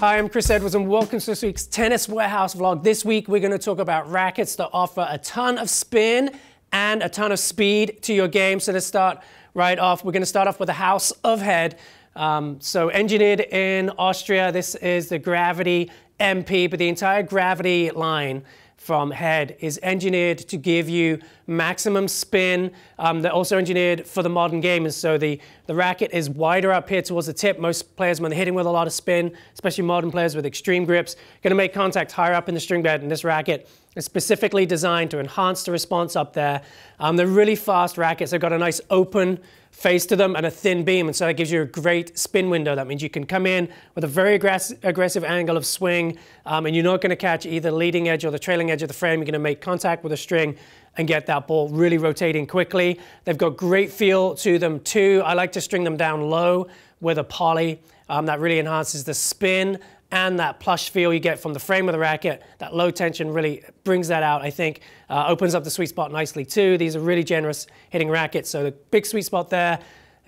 Hi, I'm Chris Edwards and welcome to this week's Tennis Warehouse vlog. This week we're going to talk about rackets that offer a ton of spin and a ton of speed to your game. So let's start right off. We're going to start off with the House of Head. Um, so engineered in Austria, this is the Gravity MP, but the entire Gravity line from head is engineered to give you maximum spin. Um, they're also engineered for the modern game, and so the, the racket is wider up here towards the tip. Most players, when they're hitting with a lot of spin, especially modern players with extreme grips, going to make contact higher up in the string bed, and this racket is specifically designed to enhance the response up there. Um, they're really fast rackets. They've got a nice open face to them and a thin beam. And so that gives you a great spin window. That means you can come in with a very aggressive, aggressive angle of swing um, and you're not going to catch either the leading edge or the trailing edge of the frame. You're going to make contact with the string and get that ball really rotating quickly. They've got great feel to them too. I like to string them down low with a poly. Um, that really enhances the spin and that plush feel you get from the frame of the racket, that low tension really brings that out, I think. Uh, opens up the sweet spot nicely too. These are really generous hitting rackets, so the big sweet spot there.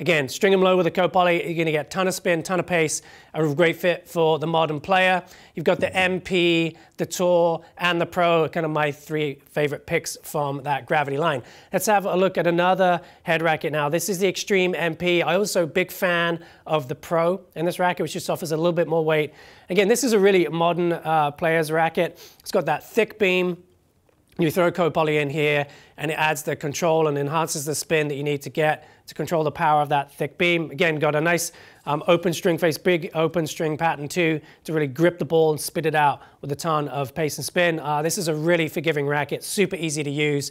Again, string them low with a co-poly, you're going to get ton of spin, ton of pace, a great fit for the modern player. You've got the MP, the Tour, and the Pro, kind of my three favorite picks from that gravity line. Let's have a look at another head racket now. This is the Extreme MP. I also big fan of the Pro in this racket, which just offers a little bit more weight. Again, this is a really modern uh, player's racket. It's got that thick beam, you throw co-poly in here and it adds the control and enhances the spin that you need to get to control the power of that thick beam. Again, got a nice um, open string face, big open string pattern too, to really grip the ball and spit it out with a ton of pace and spin. Uh, this is a really forgiving racket, super easy to use.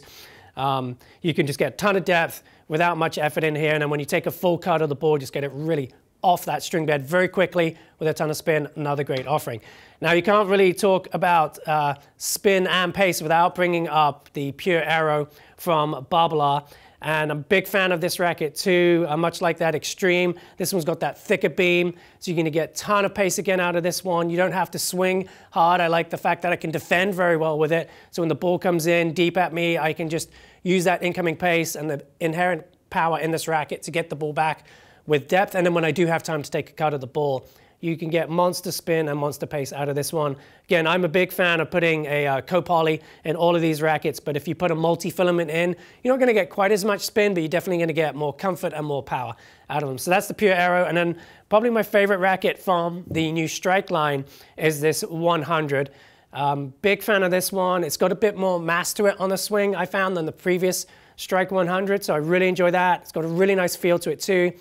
Um, you can just get a ton of depth without much effort in here. And then when you take a full cut of the ball, just get it really off that string bed very quickly with a ton of spin, another great offering. Now you can't really talk about uh, spin and pace without bringing up the Pure Aero from Babolat. And I'm a big fan of this racket too, uh, much like that Extreme. This one's got that thicker beam, so you're gonna get a ton of pace again out of this one. You don't have to swing hard. I like the fact that I can defend very well with it. So when the ball comes in deep at me, I can just use that incoming pace and the inherent power in this racket to get the ball back with depth. And then when I do have time to take a cut of the ball, you can get monster spin and monster pace out of this one. Again, I'm a big fan of putting a uh, co-poly in all of these rackets, but if you put a multi-filament in, you're not gonna get quite as much spin, but you're definitely gonna get more comfort and more power out of them. So that's the Pure Aero. And then probably my favorite racket from the new Strike line is this 100. Um, big fan of this one. It's got a bit more mass to it on the swing, I found, than the previous Strike 100, so I really enjoy that. It's got a really nice feel to it too.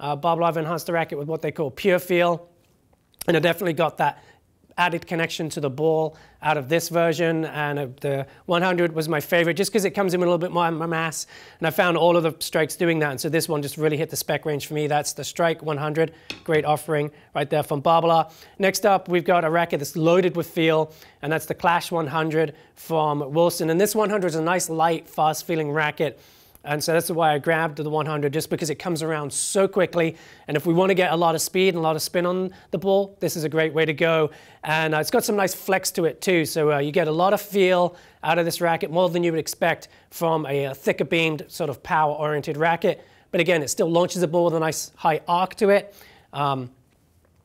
Uh, Live enhanced the racket with what they call Pure Feel. And I definitely got that added connection to the ball out of this version. And uh, the 100 was my favorite just because it comes in with a little bit more mass. And I found all of the strikes doing that. And so this one just really hit the spec range for me. That's the Strike 100. Great offering right there from Babolat. Next up, we've got a racket that's loaded with feel. And that's the Clash 100 from Wilson. And this 100 is a nice, light, fast feeling racket. And so that's why I grabbed the 100, just because it comes around so quickly. And if we want to get a lot of speed and a lot of spin on the ball, this is a great way to go. And uh, it's got some nice flex to it too. So uh, you get a lot of feel out of this racket, more than you would expect from a, a thicker beamed, sort of power-oriented racket. But again, it still launches the ball with a nice high arc to it. Um,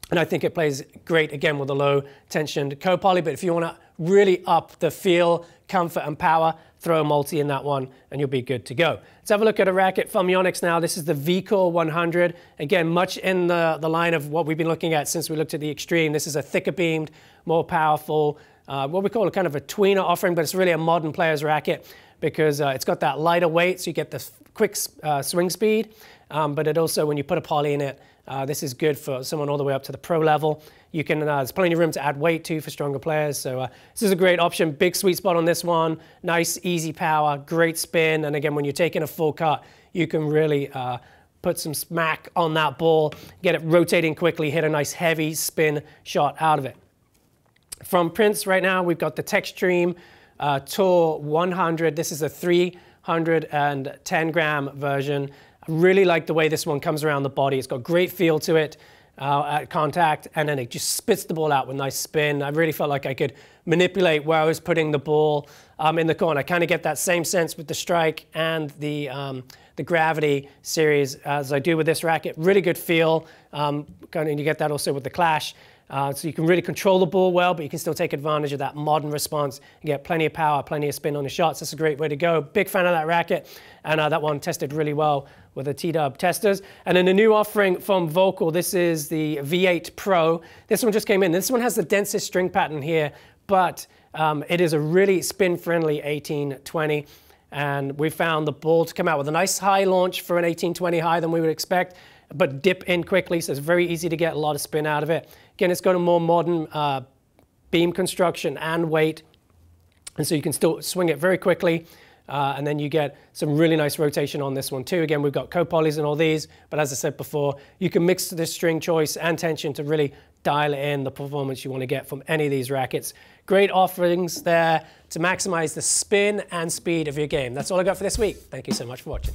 and I think it plays great again with a low tensioned co-poly. But if you want to really up the feel, comfort and power, throw a multi in that one and you'll be good to go. Let's have a look at a racket from Yonex now. This is the VCore 100. Again, much in the, the line of what we've been looking at since we looked at the Extreme. This is a thicker beamed, more powerful, uh, what we call a kind of a tweener offering, but it's really a modern player's racket because uh, it's got that lighter weight, so you get the quick uh, swing speed, um, but it also, when you put a poly in it, uh, this is good for someone all the way up to the pro level. You can, uh, there's plenty of room to add weight too for stronger players. So uh, this is a great option. Big sweet spot on this one. Nice, easy power, great spin. And again, when you're taking a full cut, you can really uh, put some smack on that ball, get it rotating quickly, hit a nice heavy spin shot out of it. From Prince right now, we've got the Textreme uh, Tour 100. This is a 310 gram version. I really like the way this one comes around the body. It's got great feel to it uh, at contact, and then it just spits the ball out with nice spin. I really felt like I could manipulate where I was putting the ball um, in the corner. I kind of get that same sense with the strike and the, um, the gravity series as I do with this racket. Really good feel, um, and you get that also with the clash. Uh, so you can really control the ball well, but you can still take advantage of that modern response and get plenty of power, plenty of spin on the shots. That's a great way to go. Big fan of that racket, and uh, that one tested really well with the T-Dub testers. And then the new offering from Völkl, this is the V8 Pro. This one just came in. This one has the densest string pattern here, but um, it is a really spin-friendly 1820 and we found the ball to come out with a nice high launch for an 1820 high than we would expect, but dip in quickly, so it's very easy to get a lot of spin out of it. Again, it's got a more modern uh, beam construction and weight, and so you can still swing it very quickly. Uh, and then you get some really nice rotation on this one too. Again, we've got co-polys and all these, but as I said before, you can mix the string choice and tension to really dial in the performance you want to get from any of these rackets. Great offerings there to maximize the spin and speed of your game. That's all I got for this week. Thank you so much for watching.